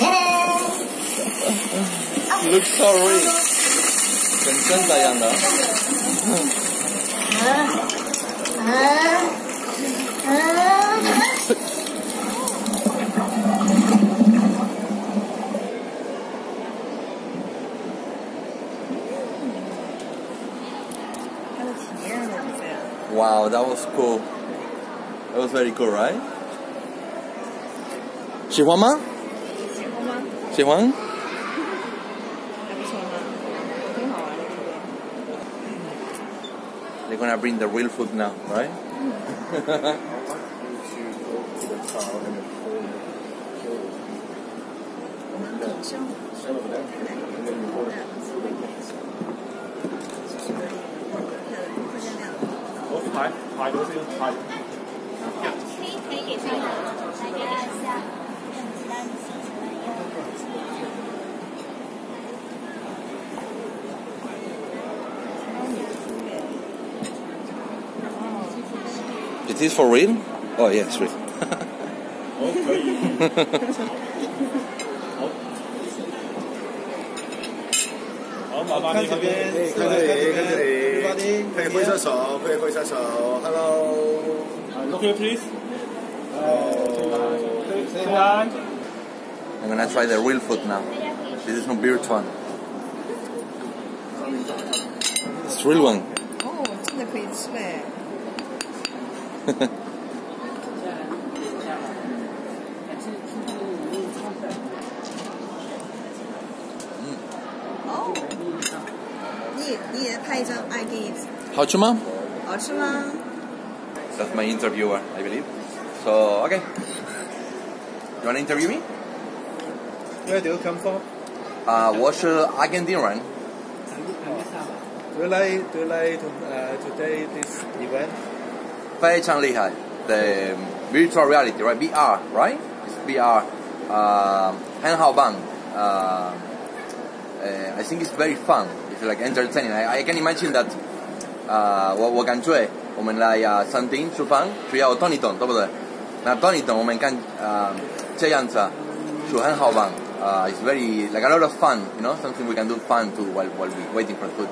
Wow. Wow. Looks so real. Me encanta Yanda. Ah, ah, ah. Wow, that was cool. That was very cool, right? 喜欢吗？喜欢吗？喜欢？ They're gonna bring the real food now, right? Is this for real? Oh, yeah, it's real. 好，麻烦你这边，可以看这里，看这里，可以挥下手，可以挥下手，Hello， Look here, please. Say Say hi. I'm gonna try the real food now. This is not beer one. It's real one. 哦，真的可以吃嘞！ 哦，你也你也拍一张 I give，好吃吗？好吃吗？ That's my interviewer, I believe. So, okay. You wanna interview me? Where do you come from? Uh, 我是阿根廷人。 Do you like Do you like to, uh, today this event? 非常厉害。The virtual reality, right? VR, right? It's VR. Uh, 很好棒。Uh, uh, I think it's very fun. It's like entertaining. I, I can imagine that. Uh, 我我感觉我们来啊餐厅厨房需要动一动，对不对？那动一动，我们看啊这样子啊就很好玩。Uh, it's very like a lot of fun, you know, something we can do fun too while while we waiting for food.